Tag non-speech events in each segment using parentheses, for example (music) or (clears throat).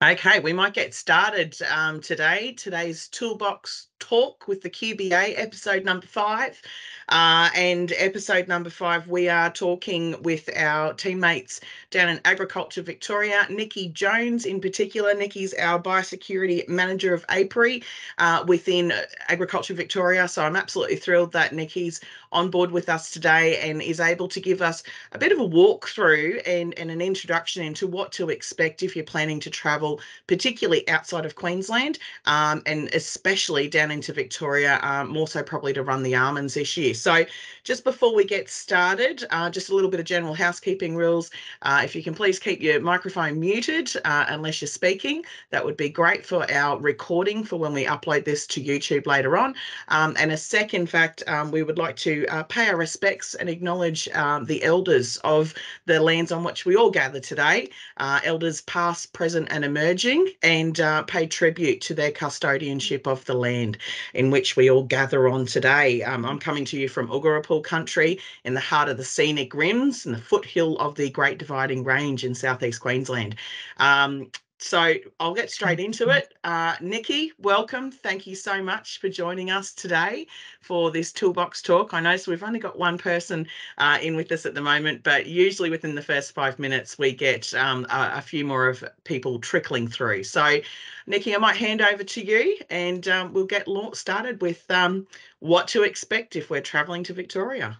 Okay, we might get started um, today. Today's Toolbox Talk with the QBA, episode number five. Uh, and episode number five, we are talking with our teammates down in Agriculture Victoria. Nikki Jones, in particular, Nikki's our biosecurity manager of apiary uh, within Agriculture Victoria. So I'm absolutely thrilled that Nikki's on board with us today and is able to give us a bit of a walkthrough and, and an introduction into what to expect if you're planning to travel, particularly outside of Queensland um, and especially down into Victoria, um, more so probably to run the almonds this year. So just before we get started, uh, just a little bit of general housekeeping rules. Uh, if you can please keep your microphone muted uh, unless you're speaking, that would be great for our recording for when we upload this to YouTube later on. Um, and a second fact, um, we would like to uh, pay our respects and acknowledge um, the elders of the lands on which we all gather today, uh, elders past, present and emerging, and uh, pay tribute to their custodianship of the land in which we all gather on today. Um, I'm coming to you from Ugarapul country in the heart of the scenic rims and the foothill of the Great Dividing Range in southeast Queensland. Um, so I'll get straight into it. Uh, Nikki, welcome. Thank you so much for joining us today for this toolbox talk. I know so we've only got one person uh, in with us at the moment, but usually within the first five minutes we get um, a, a, few more of people trickling through. So, Nikki, I might hand over to you, and um, we'll get started with um, what to expect if we're travelling to Victoria.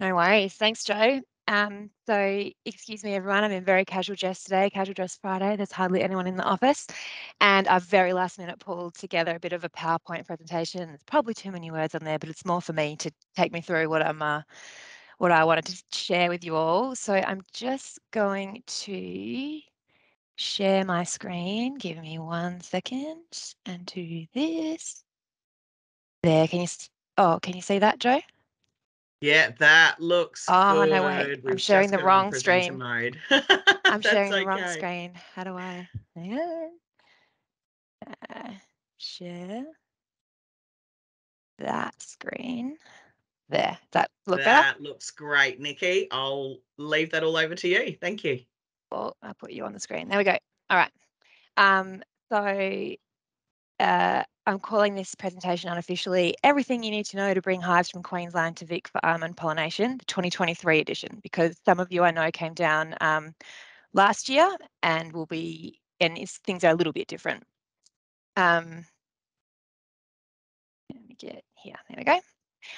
No worries. Thanks, Jo. Um, so excuse me, everyone, I'm in very casual dress today, casual dress Friday. There's hardly anyone in the office. And I've very last minute pulled together a bit of a PowerPoint presentation. There's probably too many words on there, but it's more for me to take me through what I'm uh, what I wanted to share with you all. So I'm just going to share my screen. Give me one second and do this. There, can you, oh, can you see that, Jo? Yeah, that looks Oh, good. no way. (laughs) I'm sharing the wrong screen. I'm sharing the wrong screen. How do I? Yeah. Uh, share that screen. There. That look better? That looks great, Nikki. I'll leave that all over to you. Thank you. Well, I'll put you on the screen. There we go. All right. Um, so uh, I'm calling this presentation unofficially Everything You Need to Know to Bring Hives from Queensland to Vic for Almond Pollination, the 2023 edition, because some of you I know came down um, last year and will be, and things are a little bit different. Um, let me get here, there we go.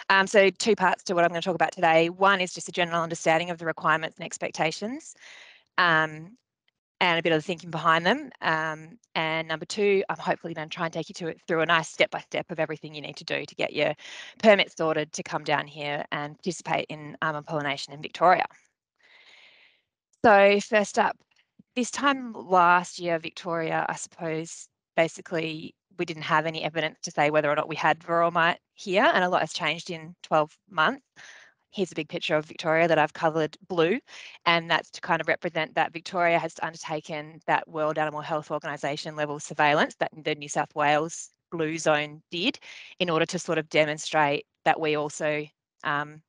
Um, so two parts to what I'm going to talk about today. One is just a general understanding of the requirements and expectations. Um, and a bit of the thinking behind them. Um, and number two, I'm hopefully going to try and take you to, through a nice step by step of everything you need to do to get your permit sorted to come down here and participate in almond pollination in Victoria. So first up, this time last year, Victoria, I suppose, basically we didn't have any evidence to say whether or not we had varroa mite here, and a lot has changed in 12 months here's a big picture of Victoria that I've covered blue, and that's to kind of represent that Victoria has undertaken that World Animal Health Organization level surveillance that the New South Wales blue zone did in order to sort of demonstrate that we also um,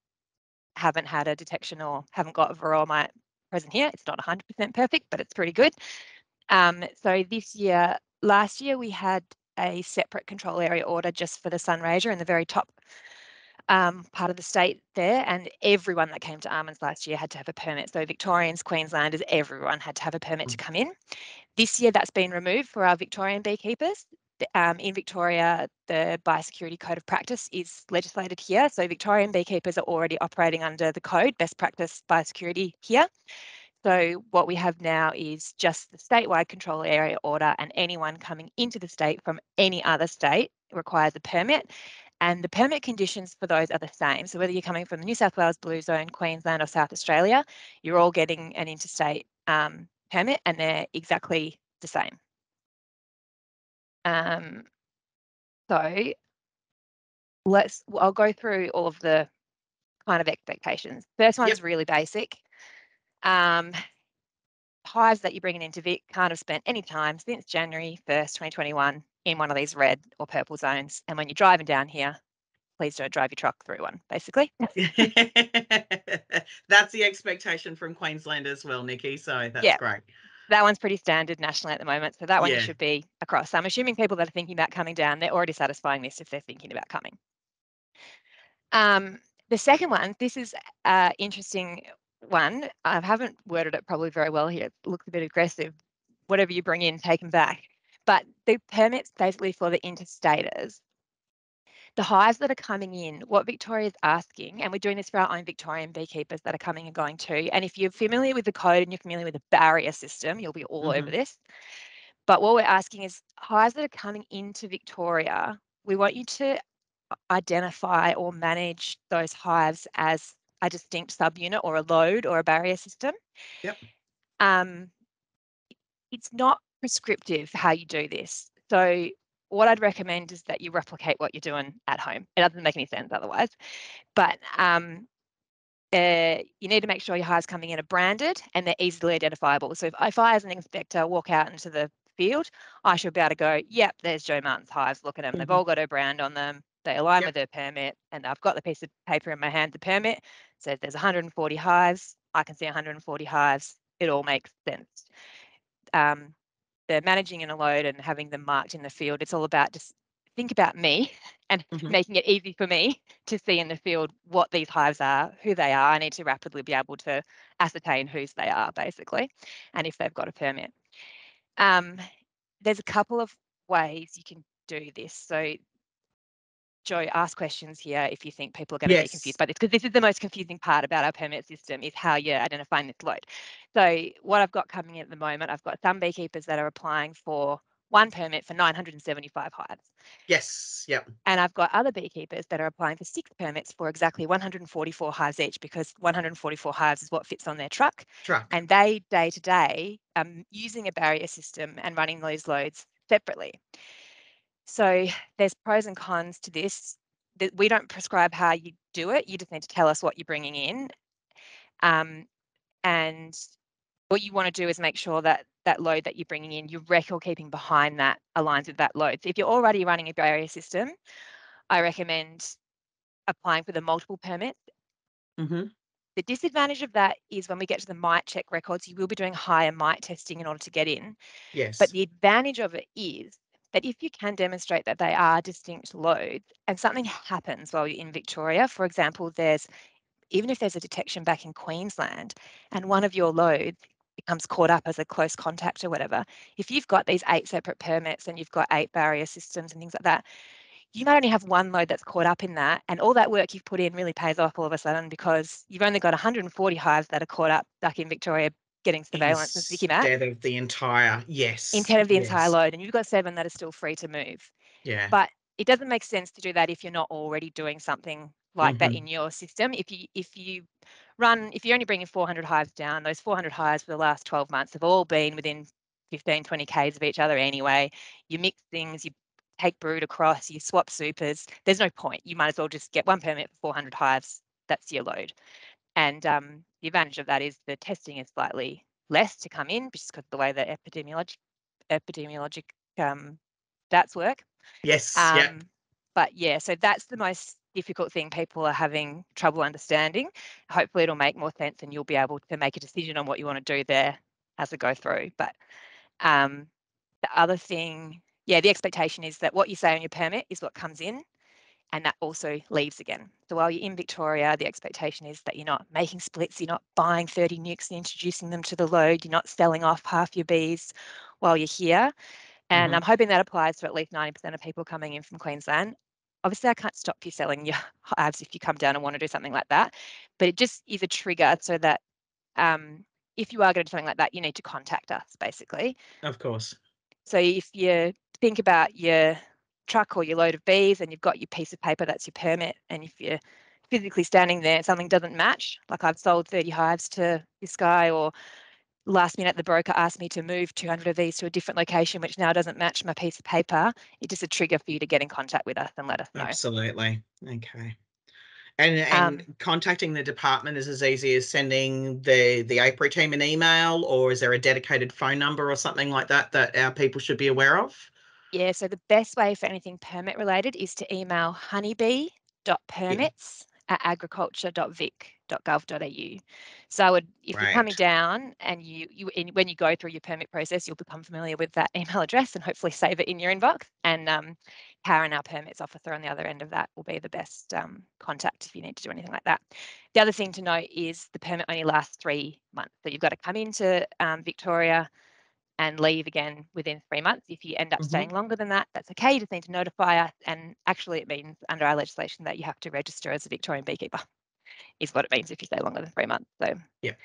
haven't had a detection or haven't got varroa mite present here. It's not 100% perfect, but it's pretty good. Um, so this year, last year we had a separate control area order just for the Sunraysia in the very top um, part of the state there, and everyone that came to almonds last year had to have a permit. So Victorians, Queenslanders, everyone had to have a permit to mm. come in. This year, that's been removed for our Victorian beekeepers. Um, in Victoria, the Biosecurity Code of Practice is legislated here. So Victorian beekeepers are already operating under the code, best practice biosecurity here. So what we have now is just the statewide control area order and anyone coming into the state from any other state requires a permit. And the permit conditions for those are the same. So whether you're coming from the New South Wales Blue Zone, Queensland or South Australia, you're all getting an interstate um, permit and they're exactly the same. Um, so let's, I'll go through all of the kind of expectations. First one yep. is really basic. Um, hives that you're bringing into Vic can't have spent any time since January 1st, 2021 in one of these red or purple zones. And when you're driving down here, please don't drive your truck through one, basically. (laughs) that's the expectation from Queensland as well, Nikki. So that's yeah. great. that one's pretty standard nationally at the moment. So that one Yeah. should be across. I'm assuming people that are thinking about coming down, they're already satisfying this if they're thinking about coming. Um, the second one, this is uh interesting one. I haven't worded it probably very well here. It looks a bit aggressive. Whatever you bring in, take them back. But the permits basically for the interstaters. The hives that are coming in, what Victoria is asking, and we're doing this for our own Victorian beekeepers that are coming and going too. And if you're familiar with the code and you're familiar with the barrier system, you'll be all over Mhm. this. But what we're asking is hives that are coming into Victoria, we want you to identify or manage those hives as a distinct subunit or a load or a barrier system. Yep. Um, it's not prescriptive how you do this. So what I'd recommend is that you replicate what you're doing at home. It doesn't make any sense otherwise. But um, uh, you need to make sure your hives coming in are branded and they're easily identifiable. So if, if I, as an inspector, walk out into the field, I should be able to go, yep, there's Jo Martin's hives. Look at them. They've Mhm. all got a brand on them. They align Yep. with their permit. And I've got the piece of paper in my hand, the permit says there's 140 hives. I can see 140 hives. It all makes sense. Um, the managing in a load and having them marked in the field, it's all about just think about me (laughs) and Mhm. making it easy for me to see in the field what these hives are, who they are. I need to rapidly be able to ascertain whose they are, basically, and if they've got a permit. Um, there's a couple of ways you can do this. So, Jo, ask questions here if you think people are going to be confused Yes. by this, because this is the most confusing part about our permit system is how you're identifying this load. So, what I've got coming in at the moment, I've got some beekeepers that are applying for one permit for 975 hives. Yes. Yep. And I've got other beekeepers that are applying for six permits for exactly 144 hives each because 144 hives is what fits on their truck. Truck. And they, day to day, um, using a barrier system and running those loads separately. So there's pros and cons to this. That we don't prescribe how you do it. You just need to tell us what you're bringing in. Um, and what you want to do is make sure that that load that you're bringing in, your record keeping behind that aligns with that load. So if you're already running a barrier system, I recommend applying for the multiple permits. hmm The disadvantage of that is when we get to the mite check records, you will be doing higher mite testing in order to get in. Yes. But the advantage of it is that if you can demonstrate that they are distinct loads and something happens while you're in Victoria, for example, there's even if there's a detection back in Queensland and one of your loads becomes caught up as a close contact or whatever, if you've got these eight separate permits and you've got eight barrier systems and things like that, you might only have one load that's caught up in that. And all that work you've put in really pays off all of a sudden because you've only got 140 hives that are caught up back in Victoria getting surveillance and sticking at Instead of the entire. Yes. instead of the entire load. And you've got seven that are still free to move. Yeah. But it doesn't make sense to do that if you're not already doing something like that Mhm. in your system. If you if you run if you're only bringing 400 hives down, those 400 hives for the last 12 months have all been within 15 20 k's of each other anyway. You mix things, you take brood across, you swap supers. There's no point. You might as well just get one permit for 400 hives. That's your load. And um, the advantage of that is the testing is slightly less to come in, just because the way the epidemiologic epidemiologic um, stats work. yes. Um, yeah. But yeah, so that's the most difficult thing people are having trouble understanding. Hopefully, it'll make more sense and you'll be able to make a decision on what you want to do there as we go through. But um, the other thing, yeah, the expectation is that what you say on your permit is what comes in and that also leaves again. So while you're in Victoria, the expectation is that you're not making splits, you're not buying 30 nukes and introducing them to the load, you're not selling off half your bees while you're here. And Mhm. I'm hoping that applies to at least 90% of people coming in from Queensland. Obviously, I can't stop you selling your (laughs) hives if you come down and want to do something like that, but it just is a trigger so that um, if you are going to do something like that, you need to contact us basically. Of course. So if you think about your truck or your load of bees and you've got your piece of paper that's your permit, and if you're physically standing there something doesn't match, like I've sold 30 hives to this guy, or last minute the broker asked me to move 200 of these to a different location, which now doesn't match my piece of paper, it's just a trigger for you to get in contact with us and let us know. Absolutely. Okay. And and Um, contacting the department is as easy as sending the the apiary team an email, or is there a dedicated phone number or something like that that our people should be aware of? Yeah, so the best way for anything permit related is to email honeybee.permits at agriculture.vic. permit.gov.au. So I would, if you're coming down and you, you in, when you go through your permit process, you'll become familiar with that email address and hopefully save it in your inbox. And um, Karen, our permits officer on the other end of that, will be the best um, contact if you need to do anything like that. The other thing to note is the permit only lasts three months. So you've got to come into um, Victoria and leave again within three months. If you end up Mhm. staying longer than that, that's okay. You just need to notify us. And actually, it means under our legislation that you have to register as a Victorian beekeeper, is what it means if you stay longer than three months. So, Yep.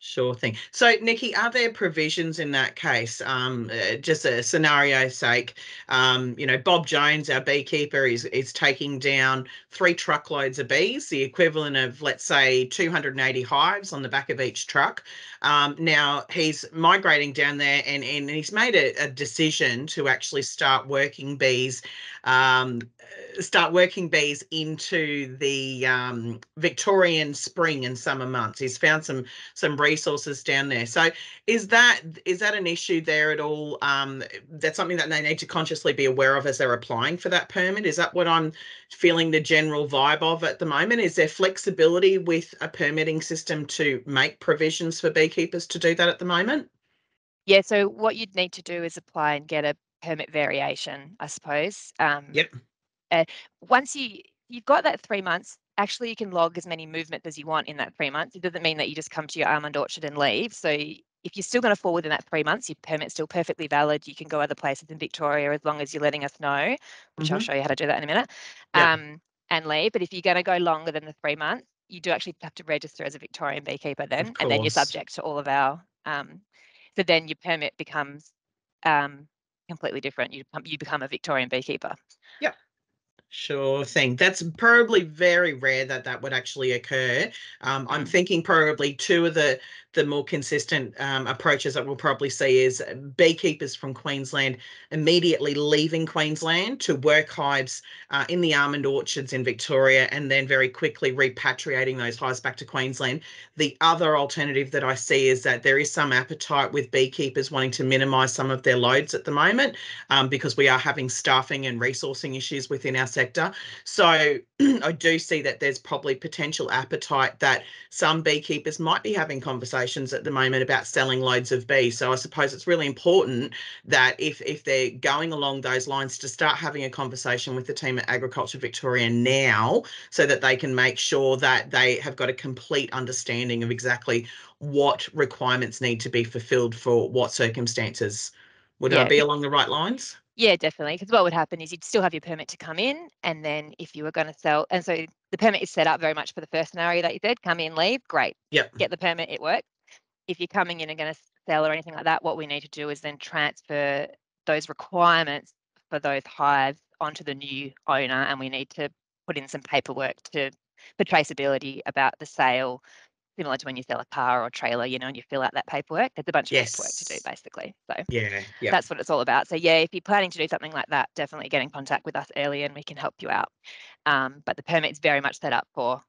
Sure thing. So, Nikki, are there provisions in that case? Um, uh, just a scenario sake, um, you know, Bob Jones, our beekeeper, is is taking down three truckloads of bees, the equivalent of let's say 280 hives on the back of each truck. Um, now he's migrating down there, and and he's made a, a decision to actually start working bees, um, start working bees into the um, Victorian spring and summer months. He's found some some resources down there. So is that is that an issue there at all? Um, that's something that they need to consciously be aware of as they're applying for that permit. Is that what I'm feeling the general vibe of at the moment? Is there flexibility with a permitting system to make provisions for beekeepers to do that at the moment? yeah, so what you'd need to do is apply and get a permit variation, I suppose. Um, Yep. Once you you've got that three months actually you can log as many movements as you want in that three months. It doesn't mean that you just come to your almond orchard and leave. So if you're still going to fall within that three months your permit's still perfectly valid. You can go other places in victoria as long as you're letting us know which i'll Mhm. show you how to do that in a minute Yep. um, and leave. But if you're going to go longer than the three months you do actually have to register as a victorian beekeeper then and then you're subject to all of our um, so then your permit becomes um, completely different. You become, you become a victorian beekeeper Sure thing. That's probably very rare that that would actually occur. Um, I'm Mm. thinking probably two of the the more consistent um, approaches that we'll probably see is beekeepers from Queensland immediately leaving Queensland to work hives uh, in the almond orchards in Victoria, and then very quickly repatriating those hives back to Queensland. The other alternative that I see is that there is some appetite with beekeepers wanting to minimise some of their loads at the moment um, because we are having staffing and resourcing issues within our sector. So (clears throat) I do see that there's probably potential appetite that some beekeepers might be having conversations at the moment about selling loads of bees. So I suppose it's really important that if if they're going along those lines to start having a conversation with the team at Agriculture Victoria now so that they can make sure that they have got a complete understanding of exactly what requirements need to be fulfilled for what circumstances. Would I Yeah, be be- along the right lines? Yeah, definitely. Because what would happen is you'd still have your permit to come in, and then if you were going to sell, and so the permit is set up very much for the first scenario that you said, come in, leave, great, Yep. get the permit, it works. If you're coming in and going to sell or anything like that, what we need to do is then transfer those requirements for those hives onto the new owner, and we need to put in some paperwork to for traceability about the sale, similar to when you sell a car or trailer, you know, and you fill out that paperwork. There's a bunch of paperwork to do basically. So Yeah. Yeah. that's what it's all about. So yeah, if you're planning to do something like that, definitely get in contact with us early and we can help you out. Um, but the permit is very much set up for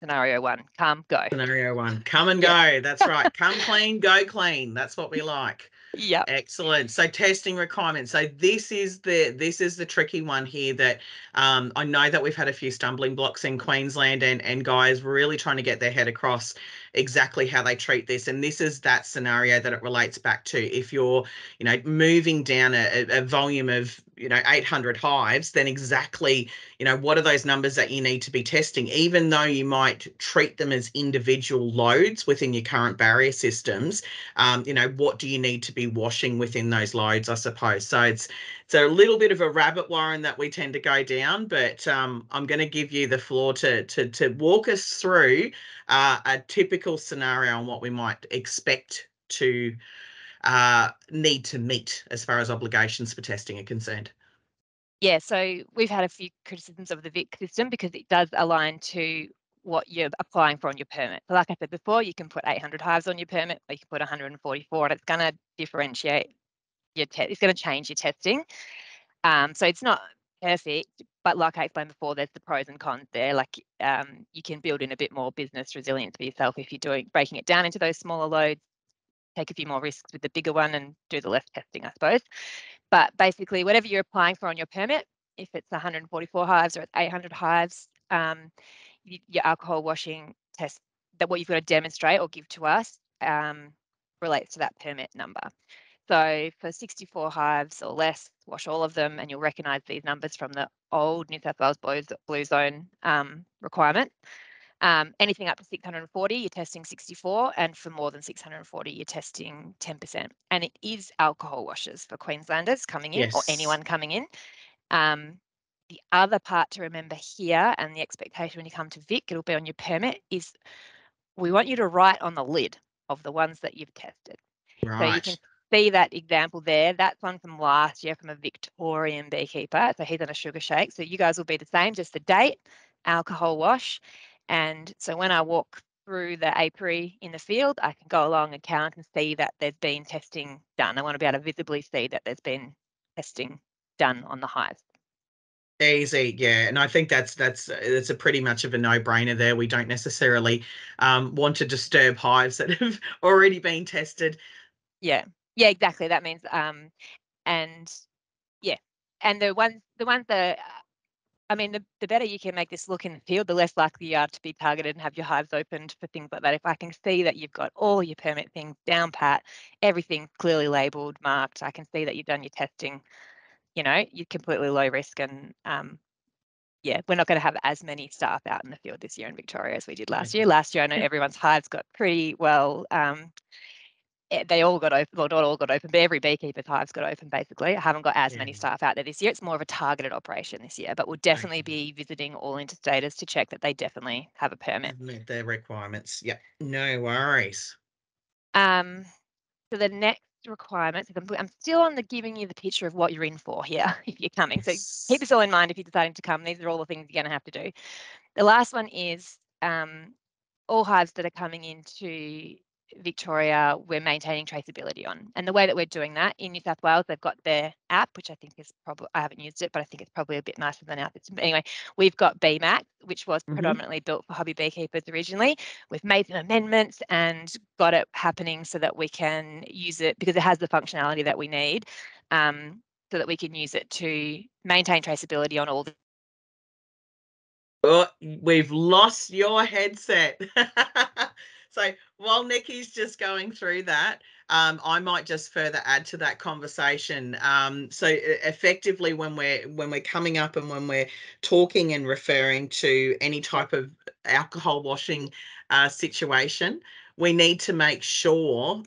scenario one. Come, go. Scenario one. Come and go. That's right. (laughs) Come clean, go clean. That's what we like. Yeah. Excellent. So testing requirements. So this is the this is the tricky one here that um, I know that we've had a few stumbling blocks in Queensland and and guys really trying to get their head across exactly how they treat this. And this is that scenario that it relates back to. If you're you know moving down a, a volume of you know 800 hives, then exactly you know what are those numbers that you need to be testing, even though you might treat them as individual loads within your current barrier systems um, you know, what do you need to be washing within those loads, I suppose. So it's it's a little bit of a rabbit warren that we tend to go down, but um, I'm going to give you the floor to to to walk us through uh, a typical scenario on what we might expect to uh, need to meet as far as obligations for testing are concerned. Yeah, so we've had a few criticisms of the VIC system because it does align to what you're applying for on your permit. So like I said before, you can put 800 hives on your permit, or you can put 144, and it's going to differentiate your test. It's going to change your testing. Um, so it's not perfect, but like I explained before, there's the pros and cons there. Like um, you can build in a bit more business resilience for yourself if you're doing breaking it down into those smaller loads, take a few more risks with the bigger one, and do the less testing, I suppose. But basically, whatever you're applying for on your permit, if it's 144 hives or it's 800 hives, um, your alcohol washing test that what you've got to demonstrate or give to us um, relates to that permit number. So for 64 hives or less, wash all of them, and you'll recognise these numbers from the old New South Wales Blue, blue Zone um, requirement. Um, anything up to 640, you're testing 64, and for more than 640, you're testing 10%. And it is alcohol washes for Queenslanders coming in yes. or anyone coming in. Um, the other part to remember here, and the expectation when you come to Vic, it'll be on your permit, is we want you to write on the lid of the ones that you've tested. Right. So you can see that example there. That's one from last year from a Victorian beekeeper. So he's on a sugar shake. So you guys will be the same, just the date, alcohol wash. And so when I walk through the apiary in the field, I can go along and count and see that there's been testing done. I want to be able to visibly see that there's been testing done on the hives. Easy, yeah, and I think that's that's that's a pretty much of a no-brainer there. We don't necessarily um, want to disturb hives that (laughs) have already been tested. Yeah, yeah, exactly. That means um, and yeah, and the ones the ones that I mean, the, the better you can make this look in the field, the less likely you are to be targeted and have your hives opened for things like that. If I can see that you've got all your permit things down pat, everything clearly labelled, marked, I can see that you've done your testing, you know, you're completely low risk. And um, yeah, we're not going to have as many staff out in the field this year in Victoria as we did last year. Last year, I know everyone's hives got pretty well um, they all got open, well, not all got open, but every beekeeper's hive's got open basically. I haven't got as yeah. many staff out there this year. It's more of a targeted operation this year, but we'll definitely okay. be visiting all interstaters to check that they definitely have a permit. Met their requirements. Yeah, no worries. Um, so the next requirements, I'm still on the giving you the picture of what you're in for here (laughs) if you're coming. So keep this all in mind if you're deciding to come. These are all the things you're going to have to do. The last one is um, all hives that are coming into Victoria, we're maintaining traceability on. And the way that we're doing that in New South Wales, they've got their app, which I think is probably, I haven't used it, but I think it's probably a bit nicer than ours. Anyway, we've got BeeMax, which was mm-hmm. predominantly built for hobby beekeepers originally. We've made some amendments and got it happening so that we can use it because it has the functionality that we need um, so that we can use it to maintain traceability on all the Oh, we've lost your headset. (laughs) So while Nikki's just going through that, um, I might just further add to that conversation. Um, so effectively, when we're when we're coming up and when we're talking and referring to any type of alcohol washing uh, situation, we need to make sure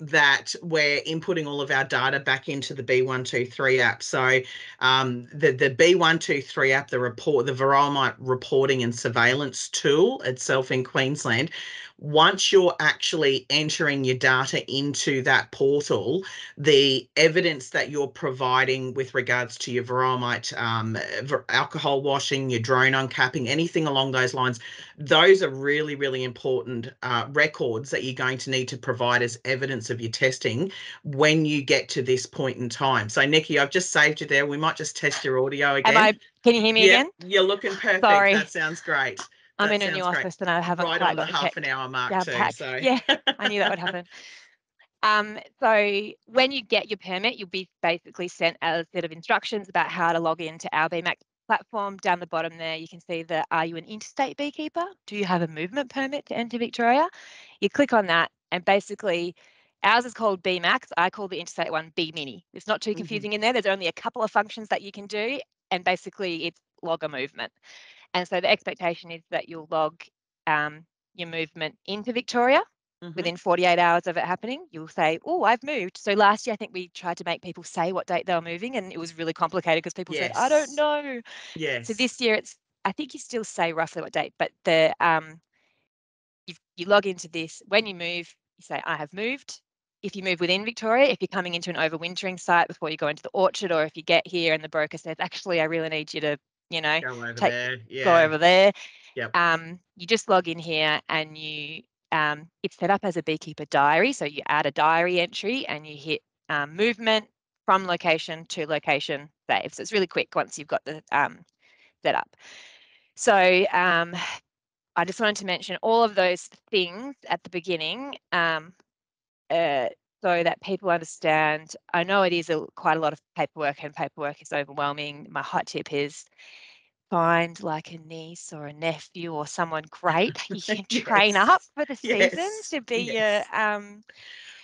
that we're inputting all of our data back into the B123 app. So um, the, the B123 app, the report, the Varroa reporting and surveillance tool itself in Queensland, once you're actually entering your data into that portal, the evidence that you're providing with regards to your Varroa um, alcohol washing, your drone uncapping, anything along those lines, those are really, really important uh, records that you're going to need to provide as evidence of your testing when you get to this point in time. So, Nikki, I've just saved you there. We might just test your audio again. I, can you hear me yeah, again? You're looking perfect. Sorry. That sounds great. I'm in a new great. office and I haven't right quite on the half an hour mark too. So yeah, I knew that would (laughs) happen. Um, so when you get your permit, you'll be basically sent a set of instructions about how to log into our BeeMax platform. Down the bottom there, you can see that are you an interstate beekeeper? Do you have a movement permit to enter Victoria? You click on that and basically ours is called BeeMax. I call the interstate one B Mini. It's not too mm-hmm. confusing mm-hmm. in there. There's only a couple of functions that you can do and basically it's log a movement. And so the expectation is that you'll log um, your movement into Victoria mm-hmm. within 48 hours of it happening. You'll say, Oh, I've moved. So last year, I think we tried to make people say what date they were moving, and it was really complicated because people yes. said, I don't know. Yes. So this year, it's, I think you still say roughly what date, but the, um, you you log into this. When you move, you say, I have moved. If you move within Victoria, if you're coming into an overwintering site before you go into the orchard, or if you get here and the broker says, actually, I really need you to you know, go over take, there. Yeah. Go over there. Yep. Um, you just log in here and you um, it's set up as a beekeeper diary. So you add a diary entry and you hit um, movement from location to location save. So it's really quick once you've got the um, set up. So um, I just wanted to mention all of those things at the beginning um, uh, so that people understand. I know it is a, quite a lot of paperwork and paperwork is overwhelming. My hot tip is find like a niece or a nephew or someone great you can (laughs) train up for the season Yes. to be Yes. your um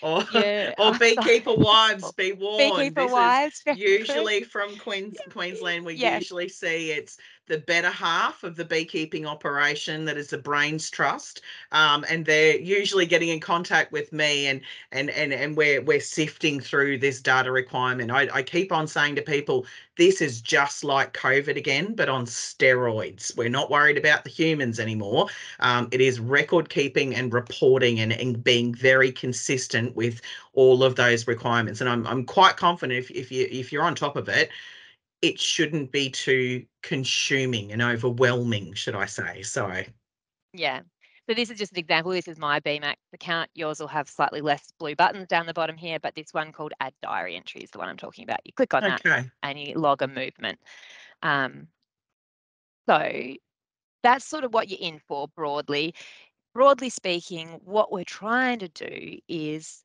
Or, Yeah, (laughs) or (laughs) beekeeper wives, be warned. beekeeper wives. usually from Queens, Queensland, we usually see it's the better half of the beekeeping operation that is the Brains Trust, um, and they're usually getting in contact with me, and and and and we're we're sifting through this data requirement. I, I keep on saying to people, this is just like COVID again, but on steroids. We're not worried about the humans anymore. Um, it is record keeping and reporting and, and being very consistent with all of those requirements. And I'm I'm quite confident if, if you if you're on top of it, it shouldn't be too consuming and overwhelming, should I say. So Yeah. So this is just an example. This is my BeeMax account. Yours will have slightly less blue buttons down the bottom here, but this one called Add Diary Entry is the one I'm talking about. You click on that okay. and you log a movement. Um, so that's sort of what you're in for broadly. Broadly speaking, what we're trying to do is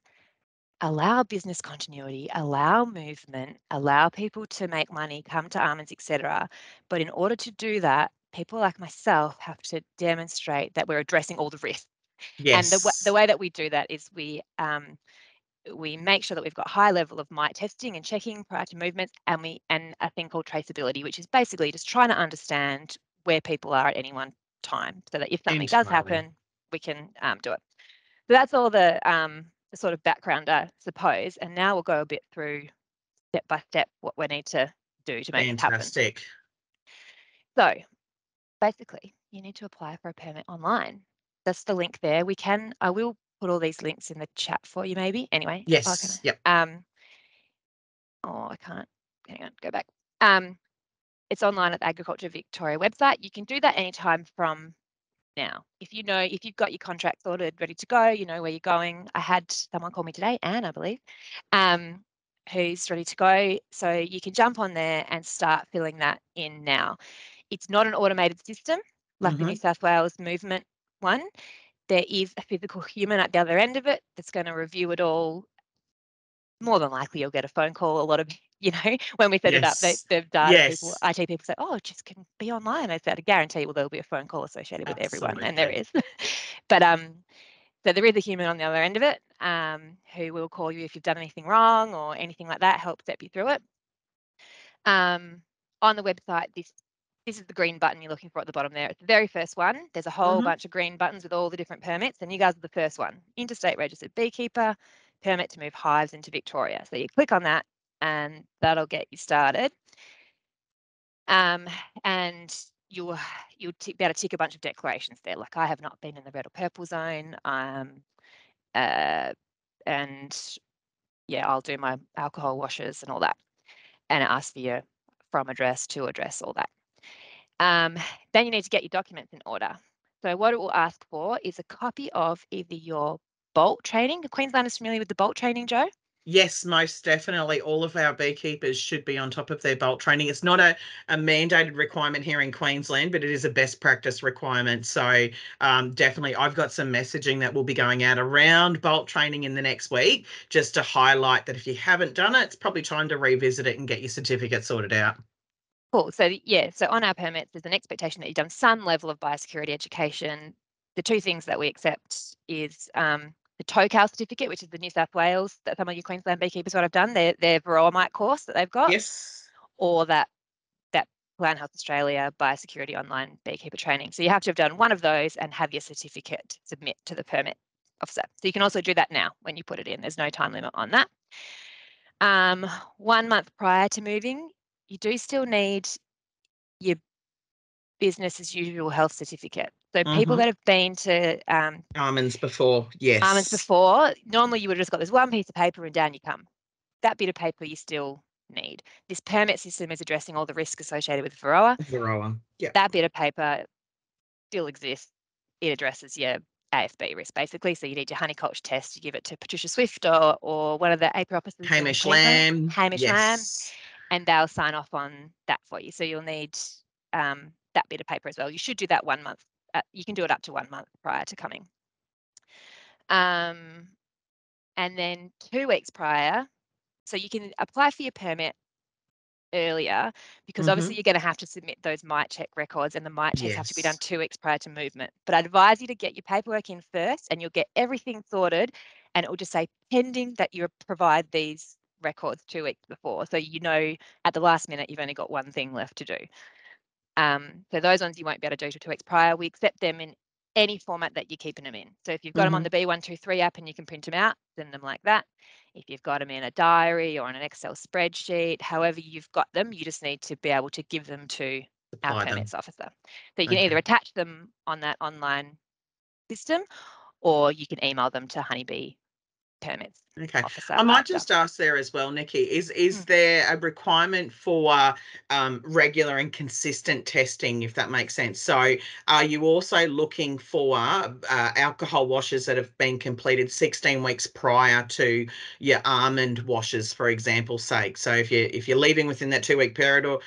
allow business continuity, allow movement, allow people to make money, come to almonds, etc. But in order to do that, people like myself have to demonstrate that we're addressing all the risks. Yes. And the, the way that we do that is we um, we make sure that we've got high level of mite testing and checking prior to movements, and we and a thing called traceability, which is basically just trying to understand where people are at any one time, so that if something does happen, we can um, do it. So that's all the um, the sort of background, I suppose. And now we'll go a bit through step by step what we need to do to make it happen. Fantastic. So basically, you need to apply for a permit online. That's the link there. We can, I will put all these links in the chat for you, maybe. Anyway. Yes. oh. Yep. Um, oh, I can't. Hang on, go back. Um, it's online at the Agriculture Victoria website. You can do that anytime from now. If you know, if you've got your contract sorted, ready to go, you know where you're going. I had someone call me today, Anne, I believe, um, who's ready to go. So you can jump on there and start filling that in now. It's not an automated system like the New South Wales movement one. There is a physical human at the other end of it that's going to review it all. More than likely, you'll get a phone call. A lot of, you know, (laughs) when we set it up, they, Yes. the data people, IT people say, "Oh, it just can be online." I said, "I guarantee, well, there'll be a phone call associated with everyone," and there is. (laughs) but um, so there is a human on the other end of it, um, who will call you if you've done anything wrong or anything like that, help step you through it. Um, on the website, this this is the green button you're looking for at the bottom there. It's the very first one. There's a whole Mhm. bunch of green buttons with all the different permits, and you guys are the first one. Interstate registered beekeeper, permit to move hives into Victoria. So you click on that, and that'll get you started. Um, and you'll you'll t- be able to tick a bunch of declarations there, like I have not been in the red or purple zone. Um, uh, and yeah, I'll do my alcohol washes and all that, and it asks for your from address to address, all that. Um, then you need to get your documents in order. So what it will ask for is a copy of either your BOLT training. Queensland is familiar with the BOLT training, Jo. Yes, most definitely. All of our beekeepers should be on top of their BOLT training. It's not a, a mandated requirement here in Queensland, but it is a best practice requirement. So, um, definitely, I've got some messaging that will be going out around BOLT training in the next week just to highlight that if you haven't done it, it's probably time to revisit it and get your certificate sorted out. Cool. So yeah, so on our permits, there's an expectation that you've done some level of biosecurity education. The two things that we accept is um, the TOCAL certificate, which is the New South Wales that some of your Queensland beekeepers would have done, their their Varroa mite course that they've got, Yes. or that that Plant Health Australia biosecurity online beekeeper training. So you have to have done one of those and have your certificate submit to the permit officer. So you can also do that now when you put it in. There's no time limit on that. Um, one month prior to moving, you do still need your business as usual health certificate. So people Mhm. that have been to um, Almonds before. Yes. almonds before, normally you would have just got this one piece of paper and down you come. That bit of paper you still need. This permit system is addressing all the risk associated with Varroa. Varroa. Yeah. That bit of paper still exists. It addresses your AFB risk basically. So you need your honeyculture test. You give it to Patricia Swift or or one of the apiary officers. Hamish Lamb. Hamish Lamb yes. and they'll sign off on that for you. So you'll need um, that bit of paper as well. You should do that one month. Uh, you can do it up to one month prior to coming. Um, and then two weeks prior, so you can apply for your permit earlier because obviously Mhm. you're going to have to submit those mite check records and the mite checks have to be done two weeks prior to movement. But I'd advise you to get your paperwork in first and you'll get everything sorted and it will just say pending that you provide these records two weeks before. So you know at the last minute you've only got one thing left to do. Um, so those ones you won't be able to do till two weeks prior. We accept them in any format that you're keeping them in. So if you've got them on the B123 app and you can print them out, send them like that. If you've got them in a diary or on an Excel spreadsheet, however you've got them, you just need to be able to give them to our Supply them. permits officer. So you can either attach them on that online system or you can email them to Honeybee Permits Okay. officer. I might just ask there as well, Nikki, is is Mm. there a requirement for um, regular and consistent testing, if that makes sense? So are you also looking for uh, alcohol washes that have been completed 16 weeks prior to your almond washes, for example, sake? So if you if you're leaving within that two week period or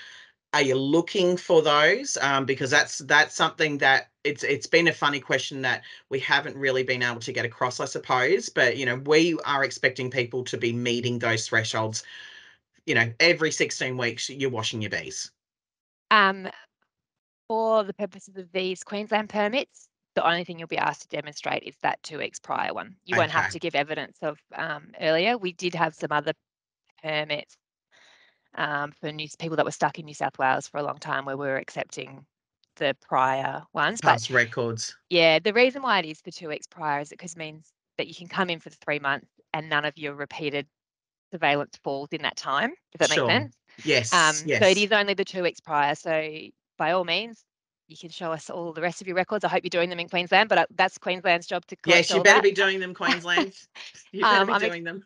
are you looking for those? Um, because that's that's something that it's it's been a funny question that we haven't really been able to get across, I suppose. But you know, we are expecting people to be meeting those thresholds. You know, every 16 weeks you're washing your bees. Um, for the purposes of these Queensland permits, the only thing you'll be asked to demonstrate is that two weeks prior one. You won't have to give evidence of um, earlier. We did have some other permits um, for new people that were stuck in New South Wales for a long time where we were accepting the prior ones. But Past records. yeah, the reason why it is for two weeks prior is because it means that you can come in for the three months and none of your repeated surveillance falls in that time. Does that Sure. make sense? Yes. Um, yes. So it is only the two weeks prior. So by all means, you can show us all the rest of your records. I hope you're doing them in Queensland, but uh, that's Queensland's job to collect yes, you better that. be doing them, Queensland. (laughs) you better Um, be I'm ex- doing them.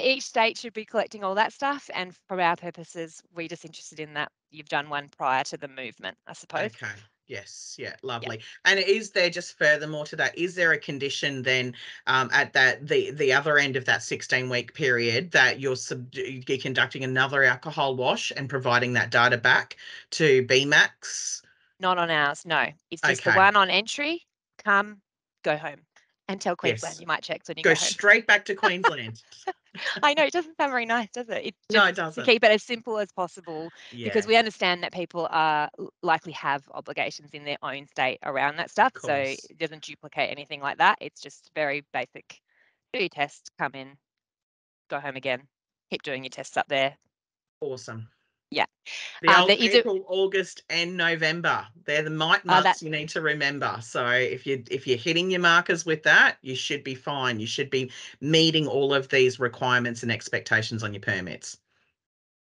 Each state should be collecting all that stuff, and for our purposes, we're just interested in that you've done one prior to the movement, I suppose. Okay. Yes. Yeah. Lovely. And is there just furthermore to that? Is there a condition then um, at that the the other end of that sixteen week period that you're sub- you're conducting another alcohol wash and providing that data back to BeeMax? Not on ours, no. It's just the one on entry. Come, go home, and tell Queensland Yes. you might check when you Go go straight back to (laughs) Queensland. I know it doesn't sound very nice, does it? It's No, it doesn't. keep it as simple as possible because we understand that people are likely have obligations in their own state around that stuff. So it doesn't duplicate anything like that. It's just very basic. Do your test, come in, go home again. Keep doing your tests up there. Awesome. Yeah. The Um, old a- April, August, and November. They're the mite Uh, that- you need to remember. So if you if you're hitting your markers with that, you should be fine. You should be meeting all of these requirements and expectations on your permits.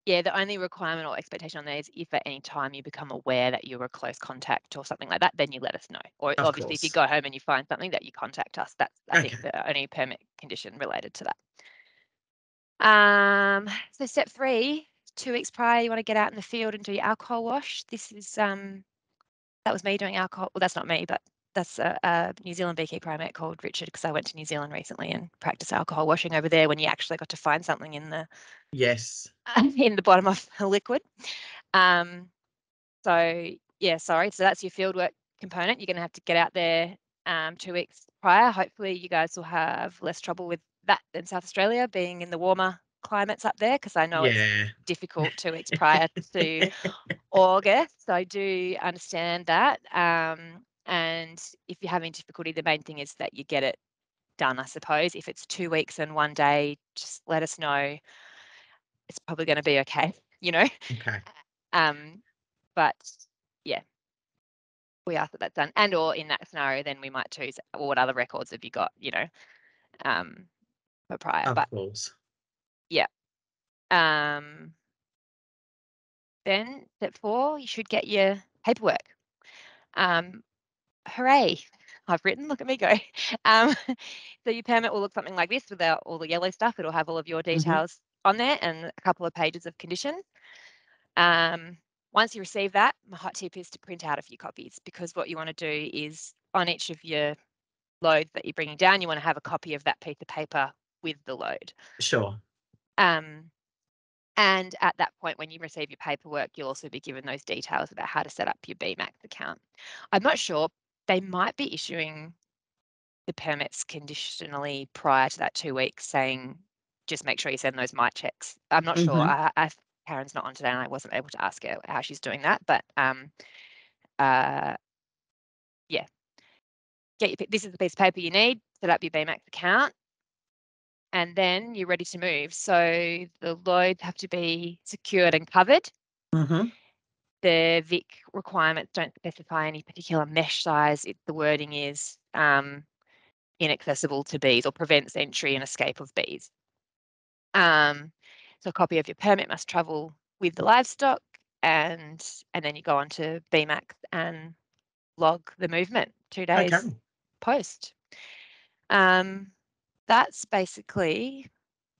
Yeah, the only requirement or expectation on there is if at any time you become aware that you're a close contact or something like that, then you let us know. Or Of obviously, if you go home and you find something, that you contact us. That's I think the only permit condition related to that. Um, so step three, two weeks prior, you want to get out in the field and do your alcohol wash. This is um, that was me doing alcohol. Well, that's not me, but that's a, a New Zealand beekeeper I met called Richard because I went to New Zealand recently and practiced alcohol washing over there when you actually got to find something in the Yes. (laughs) in the bottom of a liquid. Um, so yeah, sorry. So that's your fieldwork component. You're going to have to get out there um, two weeks prior. Hopefully, you guys will have less trouble with that than South Australia, being in the warmer climates up there, because I know it's difficult two weeks prior to (laughs) August. So I do understand that. Um, and if you're having difficulty, the main thing is that you get it done, I suppose. If it's two weeks and one day, just let us know. It's probably going to be okay, (laughs) you know. Okay. Um, but yeah, we ask that that's done. And or in that scenario, then we might choose well, what other records have you got, you know, um, for prior. Of But course. Um, then step four, you should get your paperwork. Um, hooray! I've written. Look at me go. (laughs) Um, so your permit will look something like this without all the yellow stuff. It'll have all of your details on there and a couple of pages of condition. Um, once you receive that, my hot tip is to print out a few copies because what you want to do is on each of your loads that you're bringing down, you want to have a copy of that piece of paper with the load. Sure. Um, and at that point, when you receive your paperwork, you'll also be given those details about how to set up your BeeMax account. I'm not sure, they might be issuing the permits conditionally prior to that two weeks saying, just make sure you send those mite checks. I'm not sure. Mhm. I, I Karen's not on today and I wasn't able to ask her how she's doing that, but um, uh, yeah. Get your, this is the piece of paper you need, set up your BeeMax account, and then you're ready to move. So the loads have to be secured and covered. Mm-hmm. The VIC requirements don't specify any particular mesh size. It, the wording is um, inaccessible to bees or prevents entry and escape of bees. Um, so a copy of your permit must travel with the livestock and and then you go on to BeeMax and log the movement two days Okay. post. Um, that's basically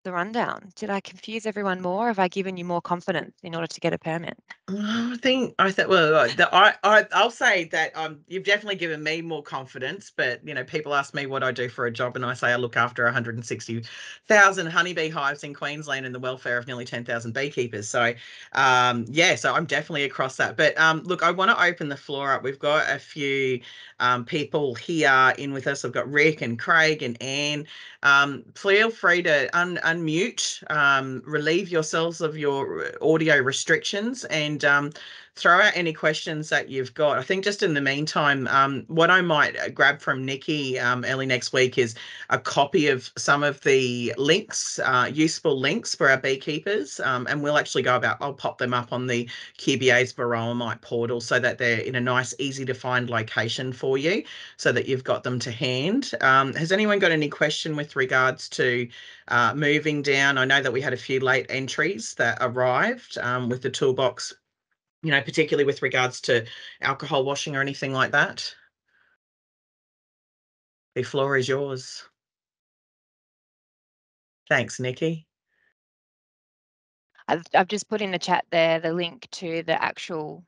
the rundown. Did I confuse everyone more? Have I given you more confidence in order to get a permit? I think I thought well the, I, I I'll say that um you've definitely given me more confidence but you know people ask me what I do for a job and I say I look after 160,000 honeybee hives in Queensland and the welfare of nearly 10,000 beekeepers. So um yeah so I'm definitely across that. But um look I want to open the floor up. We've got a few um people here in with us. I've got Rick and Craig and Anne. Um feel free to un- unmute um relieve yourselves of your audio restrictions and um, throw out any questions that you've got. I think just in the meantime, um, what I might uh, grab from Nikki um, early next week is a copy of some of the links, uh, useful links for our beekeepers, um, and we'll actually go about. I'll pop them up on the QBA's Varroa Mite portal so that they're in a nice, easy to find location for you, so that you've got them to hand. Um, has anyone got any question with regards to uh, moving down? I know that we had a few late entries that arrived um, with the toolbox you know, particularly with regards to alcohol washing or anything like that? The floor is yours. Thanks, Nikki. I've, I've just put in the chat there the link to the actual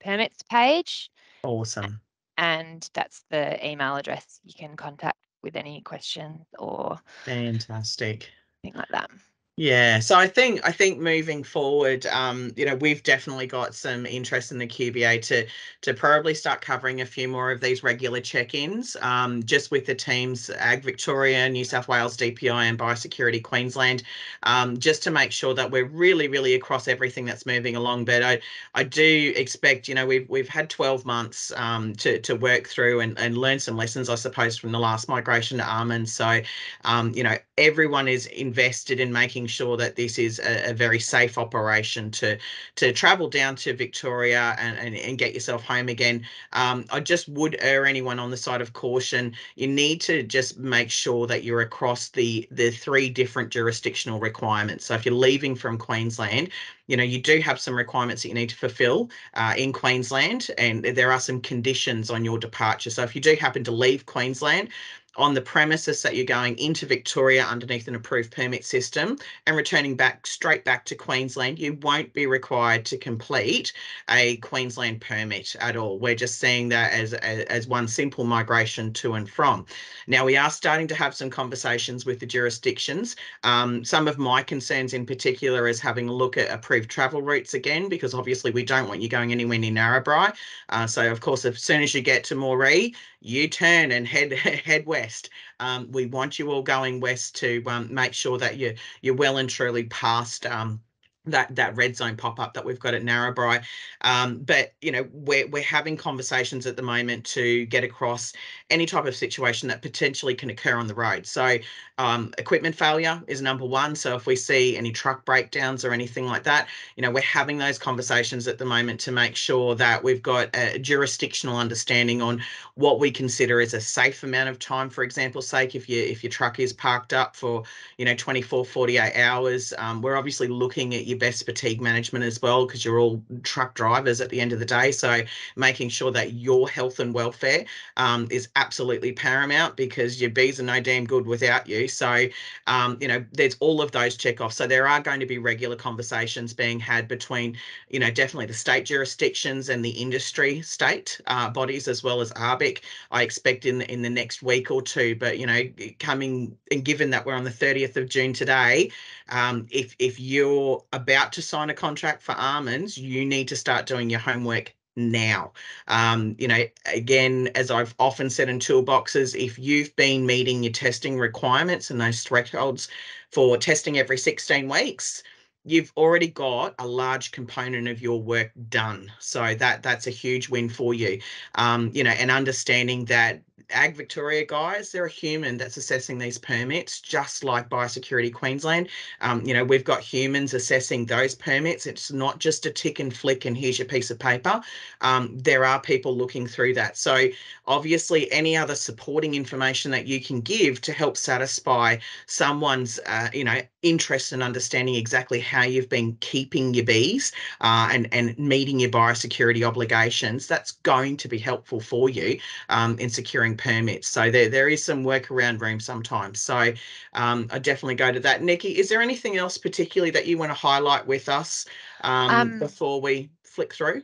permits page, Awesome. and that's the email address you can contact with any questions or Fantastic. thing like that. Yeah, so I think I think moving forward, um, you know, we've definitely got some interest in the QBA to to probably start covering a few more of these regular check-ins, um, just with the teams Ag Victoria, New South Wales DPI, and Biosecurity Queensland, um, just to make sure that we're really, really across everything that's moving along. But I I do expect, you know, we've we've had 12 months um, to to work through and and learn some lessons, I suppose, from the last migration to almonds. So, um, you know, everyone is invested in making sure that this is a, a, very safe operation to to travel down to Victoria and, and, and get yourself home again. Um, I just would err anyone on the side of caution. You need to just make sure that you're across the the three different jurisdictional requirements. So if you're leaving from Queensland, you know you do have some requirements that you need to fulfill uh, in Queensland, and there are some conditions on your departure. So if you do happen to leave Queensland, on the premises that you're going into Victoria underneath an approved permit system and returning back straight back to Queensland, you won't be required to complete a Queensland permit at all. We're just seeing that as, as, one simple migration to and from. Now, we are starting to have some conversations with the jurisdictions. Um, some of my concerns in particular is having a look at approved travel routes again, because obviously we don't want you going anywhere near Narrabri. Uh, so, of course, as soon as you get to Moree, you turn and head (laughs) head west. Um, we want you all going west to um, make sure that you you're well and truly past um, that that red zone pop up that we've got at Narrabri. Um, but you know we're we're having conversations at the moment to get across any type of situation that potentially can occur on the road. So um, equipment failure is number one. So if we see any truck breakdowns or anything like that, you know we're having those conversations at the moment to make sure that we've got a jurisdictional understanding on what we consider as a safe amount of time. For example's sake, if you if your truck is parked up for you know 24, 48 hours, um, we're obviously looking at your best fatigue management as well because you're all truck drivers at the end of the day. So making sure that your health and welfare um, is absolutely paramount because your bees are no damn good without you. So um, you know there's all of those check offs. So there are going to be regular conversations being had between you know definitely the state jurisdictions and the industry state uh, bodies as well as AHBIC. I expect in in the next week or two. But you know coming and given that we're on the 30th of June today, um, if if you're about to sign a contract for almonds, you need to start doing your homework now. Um, you know, again, as I've often said in toolboxes, if you've been meeting your testing requirements and those thresholds for testing every 16 weeks, you've already got a large component of your work done. So that that's a huge win for you. Um, you know, and understanding that Ag Victoria guys, they're a human that's assessing these permits, just like Biosecurity Queensland. Um, you know, we've got humans assessing those permits. It's not just a tick and flick and here's your piece of paper. Um, there are people looking through that. So obviously, any other supporting information that you can give to help satisfy someone's, uh, you know, interest in understanding exactly how you've been keeping your bees uh, and and meeting your biosecurity obligations, that's going to be helpful for you um, in securing permits. So there, there is some workaround room sometimes. So um, I definitely go to that. Nikki, is there anything else particularly that you want to highlight with us um, um, before we flick through?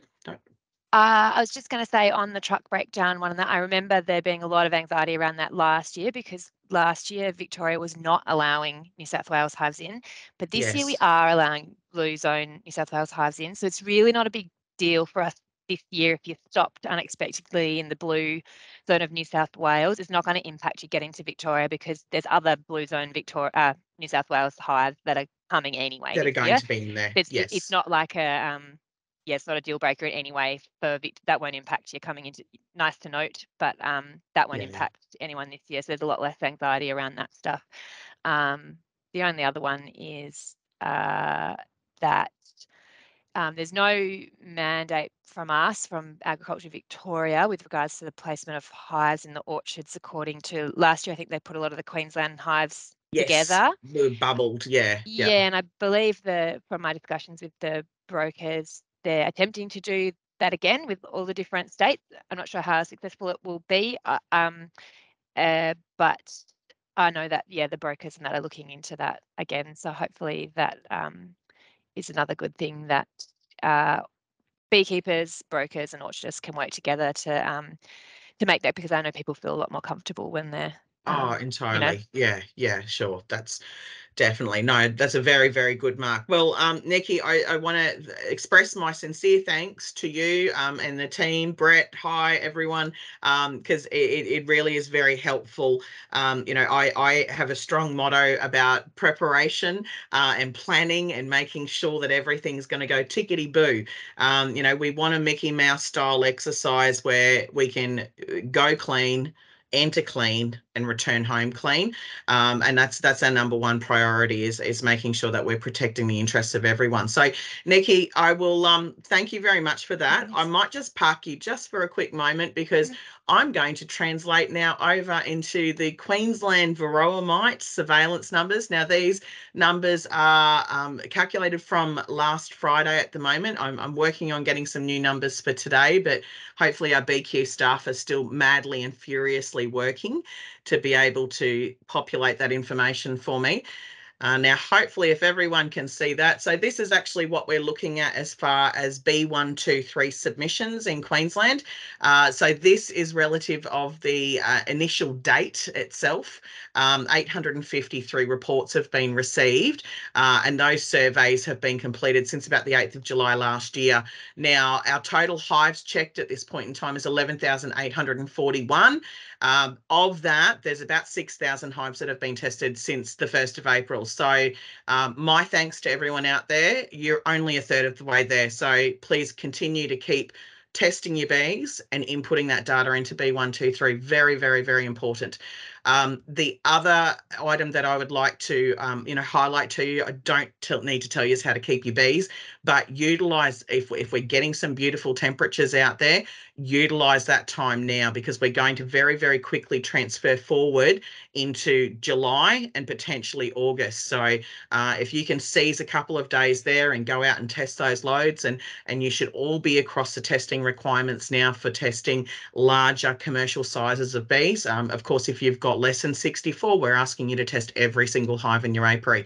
Uh, I was just going to say on the truck breakdown one, that I remember there being a lot of anxiety around that last year because last year Victoria was not allowing New South Wales hives in, but this yes. year we are allowing blue zone New South Wales hives in. So it's really not a big deal for us this year, if you stopped unexpectedly in the blue zone of New South Wales, it's not going to impact you getting to Victoria because there's other blue zone Victoria, uh, New South Wales hives that are coming anyway. That are going year. to be in there. It's, yes. it's not like a um, yeah, it's not a deal breaker in any way for that won't impact you coming into nice to note, but um, that won't yeah. impact anyone this year. So there's a lot less anxiety around that stuff. Um, the only other one is uh, that um, there's no mandate from us, from Agriculture Victoria, with regards to the placement of hives in the orchards. According to last year, I think they put a lot of the Queensland hives yes, together. bubbled, yeah, yeah. Yeah, and I believe the from my discussions with the brokers, they're attempting to do that again with all the different states. I'm not sure how successful it will be, uh, um, uh, but I know that yeah, the brokers and that are looking into that again. So hopefully that um, is another good thing that uh, beekeepers, brokers, and orchardists can work together to um, to make that because I know people feel a lot more comfortable when they're. Oh, um, entirely. You know, yeah, yeah, sure. That's definitely no that's a very very good mark well um nikki i, I want to express my sincere thanks to you um and the team brett hi everyone um because it, it really is very helpful um you know i i have a strong motto about preparation uh, and planning and making sure that everything's going to go tickety boo um you know we want a mickey mouse style exercise where we can uh, go clean enter clean and return home clean. Um, and that's that's our number one priority is is making sure that we're protecting the interests of everyone. So nikki i will um thank you very much for that. I might just park you just for a quick moment because. I'm going to translate now over into the queensland varroa mite surveillance numbers now these numbers are um, calculated from last friday at the moment I'm, I'm working on getting some new numbers for today but hopefully our bq staff are still madly and furiously working to be able to populate that information for me. Uh, now, hopefully, if everyone can see that. So this is actually what we're looking at as far as B123 submissions in Queensland. Uh, so this is relative of the uh, initial date itself. Um, 853 reports have been received uh, and those surveys have been completed since about the 8th of July last year. Now, our total hives checked at this point in time is 11,841. Um, of that, there's about 6,000 hives that have been tested since the 1st of April. So um, my thanks to everyone out there. You're only a third of the way there. So please continue to keep testing your bees and inputting that data into B123. Very, very, very important. Um, the other item that I would like to, um, you know, highlight to you, I don't need to tell you is how to keep your bees, but utilize if if we're getting some beautiful temperatures out there, utilize that time now because we're going to very very quickly transfer forward into July and potentially August. So uh, if you can seize a couple of days there and go out and test those loads, and and you should all be across the testing requirements now for testing larger commercial sizes of bees. Um, of course, if you've got got less than 64, we're asking you to test every single hive in your apiary.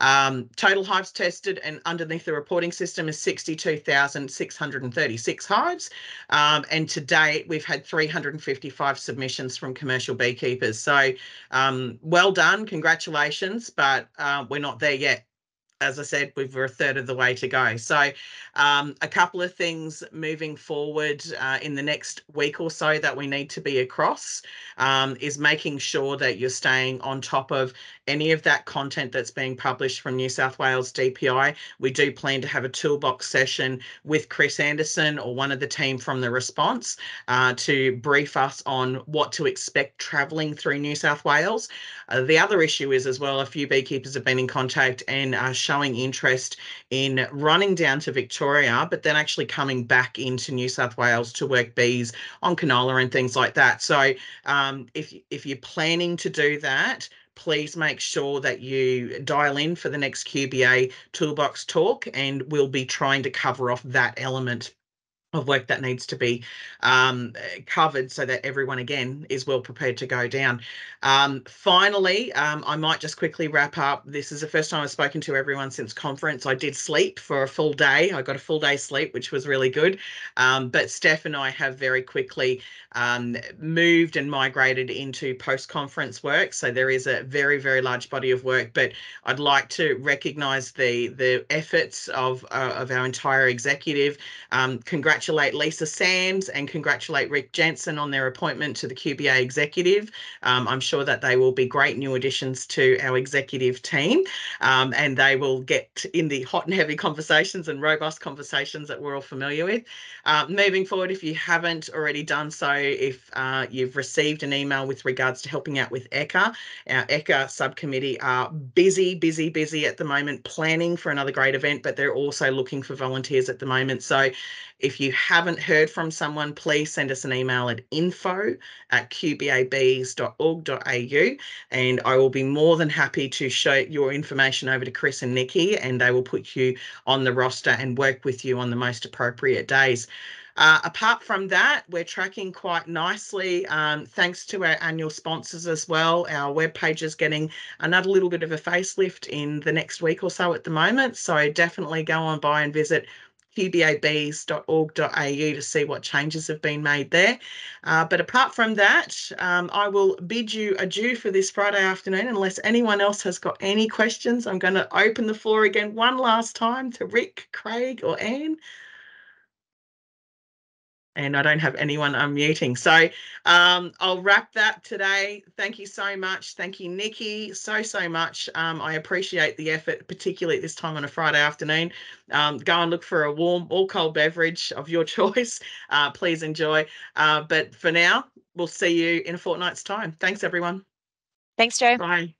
Um, total hives tested and underneath the reporting system is 62,636 hives. Um, and to date, we've had 355 submissions from commercial beekeepers. So um, well done, congratulations, but uh, we're not there yet. As I said, we're a third of the way to go. So, um, a couple of things moving forward uh, in the next week or so that we need to be across um, is making sure that you're staying on top of any of that content that's being published from New South Wales DPI. We do plan to have a toolbox session with Chris Anderson or one of the team from the response uh, to brief us on what to expect travelling through New South Wales. Uh, the other issue is as well, a few beekeepers have been in contact and are showing interest in running down to Victoria, but then actually coming back into New South Wales to work bees on canola and things like that. So um, if if you're planning to do that, please make sure that you dial in for the next QBA Toolbox talk, and we'll be trying to cover off that element of work that needs to be um, covered so that everyone again is well prepared to go down. Um, finally, um, I might just quickly wrap up. This is the first time I've spoken to everyone since conference. I did sleep for a full day. I got a full day sleep, which was really good. Um, but Steph and I have very quickly um, moved and migrated into post-conference work. So there is a very, very large body of work, but I'd like to recognise the the efforts of, uh, of our entire executive. Um, congratulate Lisa Sams and congratulate Rick Jensen on their appointment to the QBA executive. Um, I'm sure that they will be great new additions to our executive team um, and they will get in the hot and heavy conversations and robust conversations that we're all familiar with. Uh, moving forward, if you haven't already done so, if uh, you've received an email with regards to helping out with Ekka, our Ekka subcommittee are busy, busy, busy at the moment planning for another great event, but they're also looking for volunteers at the moment. So if you haven't heard from someone, please send us an email at info at qbabees.org.au and I will be more than happy to show your information over to Chris and Nikki and they will put you on the roster and work with you on the most appropriate days. Uh, apart from that, we're tracking quite nicely um, thanks to our annual sponsors as well. Our webpage is getting another little bit of a facelift in the next week or so at the moment. So definitely go on by and visit qbabees.org.au to see what changes have been made there. Uh, but apart from that, um, I will bid you adieu for this Friday afternoon. Unless anyone else has got any questions, I'm going to open the floor again one last time to Rick, Craig, or Anne and I don't have anyone unmuting. So um, I'll wrap that today. Thank you so much. Thank you, Nikki, so, so much. Um, I appreciate the effort, particularly at this time on a Friday afternoon. Um, go and look for a warm or cold beverage of your (laughs) choice. Uh, please enjoy. Uh, but for now, we'll see you in a fortnight's time. Thanks, everyone. Thanks, Jo. Bye.